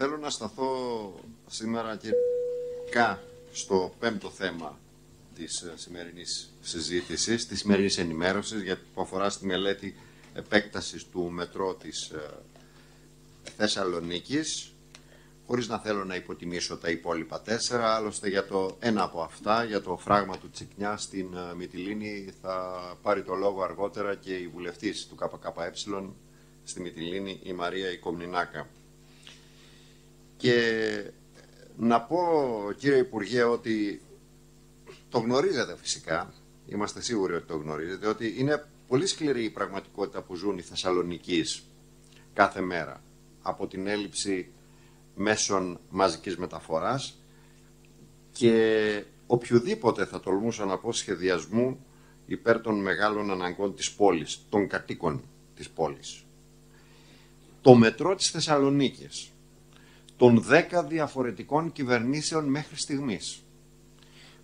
Θέλω να σταθώ σήμερα και στο πέμπτο θέμα της ε, σημερινής συζήτησης, της σημερινής ενημέρωσης, γιατί που αφορά στη μελέτη επέκτασης του μετρό της ε, Θεσσαλονίκης, χωρίς να θέλω να υποτιμήσω τα υπόλοιπα τέσσερα, άλλωστε για το ένα από αυτά, για το φράγμα του Τσικνιά στην ε, Μυτιλίνη, θα πάρει το λόγο αργότερα και η βουλευτής του ΚΚΕ στη Μυτιλίνη, η Μαρία Οικομνηνάκα. Και να πω κύριε Υπουργέ ότι το γνωρίζετε φυσικά, είμαστε σίγουροι ότι το γνωρίζετε, ότι είναι πολύ σκληρή η πραγματικότητα που ζουν οι Θεσσαλονικείς κάθε μέρα από την έλλειψη μέσων μαζικής μεταφοράς και οποιοδήποτε θα τολμούσα να πω σχεδιασμού υπέρ των μεγάλων αναγκών της πόλης, των κατοίκων της πόλης. Το μετρό της Θεσσαλονίκης των 10 διαφορετικών κυβερνήσεων μέχρι στιγμής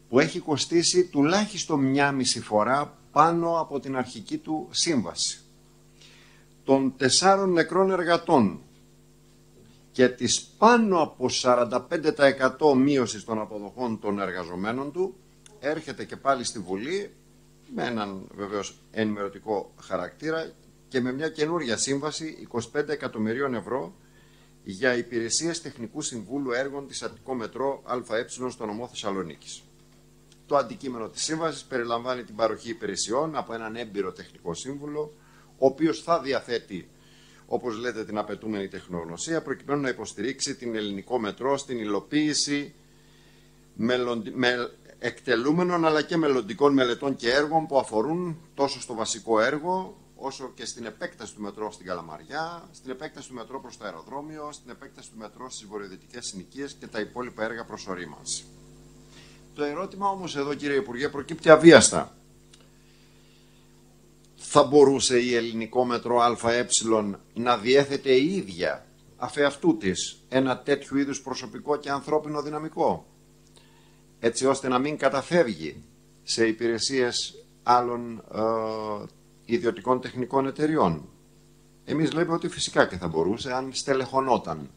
που έχει κοστίσει τουλάχιστον μια μισή φορά πάνω από την αρχική του σύμβαση. Των τεσσάρων νεκρών εργατών και της πάνω από 45% μείωσης των αποδοχών των εργαζομένων του έρχεται και πάλι στη Βουλή με έναν βεβαίως ενημερωτικό χαρακτήρα και με μια καινούργια σύμβαση 25 εκατομμυρίων ευρώ για υπηρεσίες τεχνικού συμβούλου έργων της Αττικό Μετρό ΑΕ στο νομό Θεσσαλονίκης. Το αντικείμενο της σύμβασης περιλαμβάνει την παροχή υπηρεσιών από έναν έμπειρο τεχνικό σύμβουλο, ο οποίος θα διαθέτει, όπως λέτε, την απαιτούμενη τεχνογνωσία, προκειμένου να υποστηρίξει την ελληνικό μετρό στην υλοποίηση με εκτελούμενων αλλά και μελλοντικών μελετών και έργων που αφορούν τόσο στο βασικό έργο όσο και στην επέκταση του μετρό στην Καλαμαριά, στην επέκταση του μετρό προς το αεροδρόμιο, στην επέκταση του μετρό στις βορειοδυτικές συνοικίες και τα υπόλοιπα έργα προς ορίμανση. Το ερώτημα όμως εδώ κύριε Υπουργέ προκύπτει αβίαστα. Θα μπορούσε η ελληνικό μετρό ΑΕ να διέθετε η ίδια αφεαυτού της ένα τέτοιου είδους προσωπικό και ανθρώπινο δυναμικό έτσι ώστε να μην καταφεύγει σε υπηρεσίες άλλων ε, ιδιωτικών τεχνικών εταιριών. Εμείς λέμε ότι φυσικά και θα μπορούσε αν στελεχωνόταν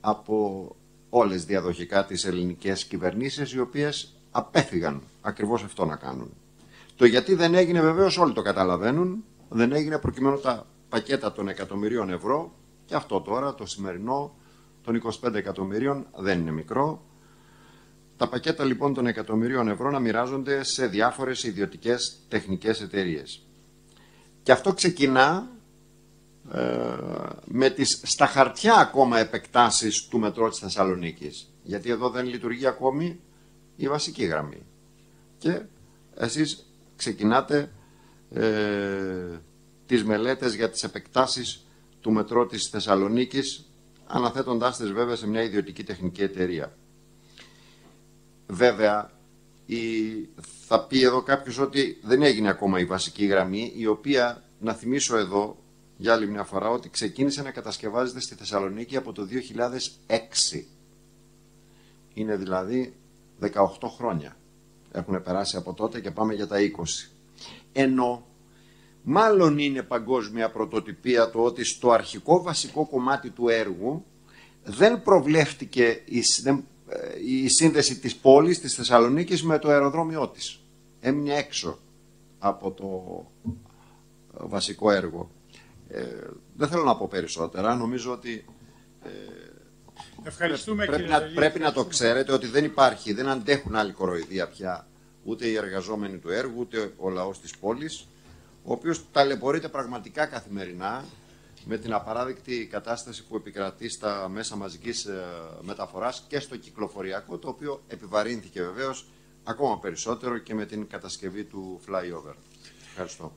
από όλες διαδοχικά τις ελληνικές κυβερνήσεις οι οποίες απέφυγαν ακριβώς αυτό να κάνουν. Το γιατί δεν έγινε βεβαίως όλοι το καταλαβαίνουν, δεν έγινε προκειμένου τα πακέτα των εκατομμυρίων ευρώ και αυτό τώρα το σημερινό των 25 εκατομμυρίων δεν είναι μικρό. Τα πακέτα λοιπόν των εκατομμυρίων ευρώ να μοιράζονται σε διάφορες ιδιωτικές τεχνικές εταιρείες. Και αυτό ξεκινά ε, με τις στα χαρτιά ακόμα επεκτάσεις του μετρό της Θεσσαλονίκης. Γιατί εδώ δεν λειτουργεί ακόμη η βασική γραμμή. Και εσείς ξεκινάτε ε, τις μελέτες για τις επεκτάσεις του μετρό της Θεσσαλονίκης αναθέτοντάς τις βέβαια σε μια ιδιωτική τεχνική εταιρεία. Βέβαια, η, θα πει εδώ κάποιος ότι δεν έγινε ακόμα η βασική γραμμή, η οποία, να θυμίσω εδώ για άλλη μια φορά, ότι ξεκίνησε να κατασκευάζεται στη Θεσσαλονίκη από το 2006. Είναι δηλαδή 18 χρόνια. Έχουν περάσει από τότε και πάμε για τα 20. Ενώ μάλλον είναι παγκόσμια πρωτοτυπία το ότι στο αρχικό βασικό κομμάτι του έργου δεν προβλέφτηκε, δεν η σύνδεση της πόλης, της Θεσσαλονίκης με το αεροδρόμιό της. Έμεινε έξω από το ε, βασικό έργο. Ε, δεν θέλω να πω περισσότερα. Νομίζω ότι ε, Ευχαριστούμε, πρέπει, κύριε να, πρέπει να το ξέρετε ότι δεν υπάρχει, δεν αντέχουν άλλη κοροϊδία πια ούτε οι εργαζόμενοι του έργου, ούτε ο λαός της πόλης, ο οποίος ταλαιπωρείται πραγματικά καθημερινά με την απαράδεκτη κατάσταση που επικρατεί στα μέσα μαζικής ε, μεταφοράς και στο κυκλοφοριακό, το οποίο επιβαρύνθηκε βεβαίως ακόμα περισσότερο και με την κατασκευή του flyover. Ευχαριστώ.